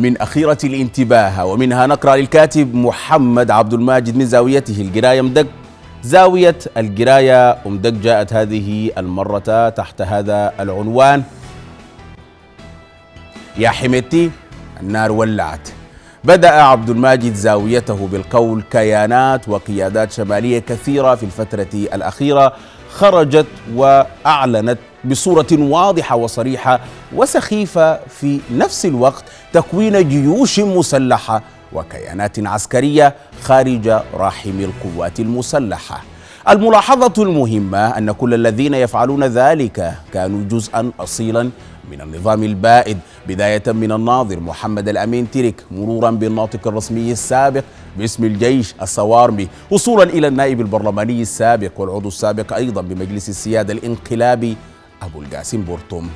من أخيرة الانتباه ومنها نقرأ للكاتب محمد عبد الماجد من زاويته القراية. مدق زاوية القراية. أمدق جاءت هذه المرة تحت هذا العنوان. يا حميتي النار ولعت. بدأ عبد الماجد زاويته بالقول كيانات وقيادات شمالية كثيرة في الفترة الأخيرة خرجت وأعلنت بصورة واضحة وصريحة وسخيفة في نفس الوقت تكوين جيوش مسلحة وكيانات عسكرية خارج رحم القوات المسلحة. الملاحظة المهمة أن كل الذين يفعلون ذلك كانوا جزءا أصيلا من النظام البائد بداية من الناظر محمد الأمين ترك مرورا بالناطق الرسمي السابق باسم الجيش الصوارمي وصولا إلى النائب البرلماني السابق والعضو السابق أيضا بمجلس السيادة الانقلابي أبو القاسم بورتم.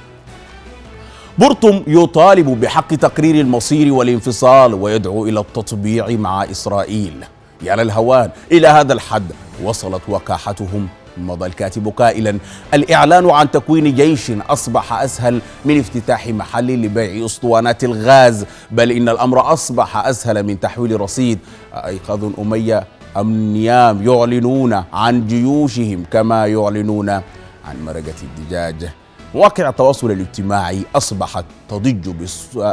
بورتم يطالب بحق تقرير المصير والانفصال ويدعو إلى التطبيع مع إسرائيل. يا للهوان إلى هذا الحد وصلت وقاحتهم. مضى الكاتب قائلا الإعلان عن تكوين جيش أصبح أسهل من افتتاح محل لبيع أسطوانات الغاز بل إن الأمر أصبح أسهل من تحويل رصيد. أيقظ أمية أم نيام يعلنون عن جيوشهم كما يعلنون عن مرقة الدجاج. مواقع التواصل الاجتماعي أصبحت تضج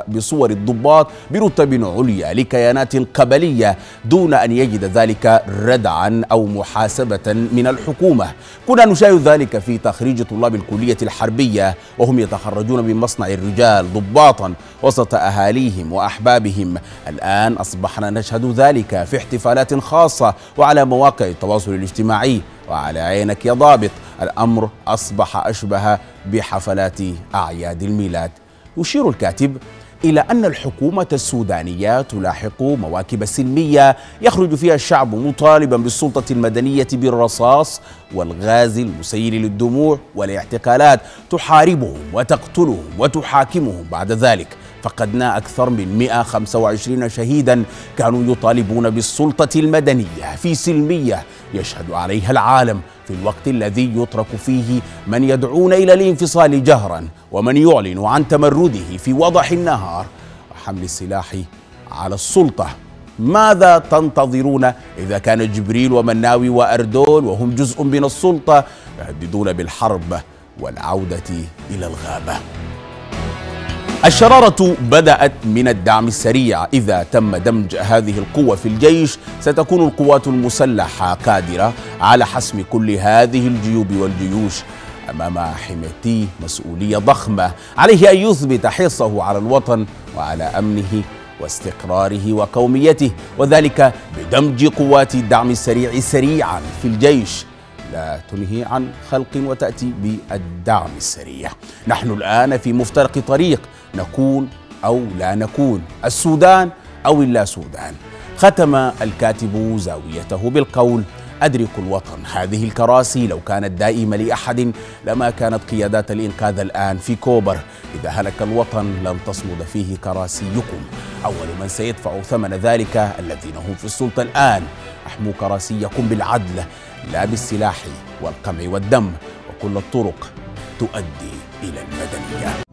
بصور الضباط برتب عليا لكيانات قبلية دون أن يجد ذلك ردعا أو محاسبة من الحكومة. كنا نشاهد ذلك في تخريج طلاب الكلية الحربية وهم يتخرجون من مصنع الرجال ضباطا وسط أهاليهم وأحبابهم. الآن أصبحنا نشهد ذلك في احتفالات خاصة وعلى مواقع التواصل الاجتماعي وعلى عينك يا ضابط. الأمر أصبح أشبه بحفلات أعياد الميلاد. يشير الكاتب إلى أن الحكومة السودانية تلاحق مواكب سلمية يخرج فيها الشعب مطالبا بالسلطة المدنية بالرصاص والغاز المسيل للدموع والاعتقالات تحاربهم وتقتلهم وتحاكمهم بعد ذلك. فقدنا أكثر من 125 شهيدا كانوا يطالبون بالسلطة المدنية في سلمية يشهد عليها العالم في الوقت الذي يترك فيه من يدعون إلى الانفصال جهرا ومن يعلن عن تمرده في وضح النهار. وحمل السلاح على السلطة. ماذا تنتظرون إذا كان جبريل ومناوي وأردول وهم جزء من السلطة يهددون بالحرب والعودة إلى الغابة؟ الشرارة بدأت من الدعم السريع. إذا تم دمج هذه القوة في الجيش ستكون القوات المسلحة قادرة على حسم كل هذه الجيوب والجيوش. أمام حميتي مسؤولية ضخمة عليه أن يثبت حرصه على الوطن وعلى أمنه واستقراره وقوميته وذلك بدمج قوات الدعم السريع سريعا في الجيش. لا تنهي عن خلق وتأتي بالدعم السريع. نحن الآن في مفترق طريق نكون أو لا نكون السودان أو اللا سودان. ختم الكاتب زاويته بالقول أدرك الوطن هذه الكراسي لو كانت دائمة لأحد لما كانت قيادات الإنقاذ الآن في كوبر. إذا هلك الوطن لم تصمد فيه كراسيكم. أول من سيدفع ثمن ذلك الذين هم في السلطة الآن. احموا كراسيكم بالعدل لا بالسلاح والقمع والدم وكل الطرق تؤدي إلى المدنية.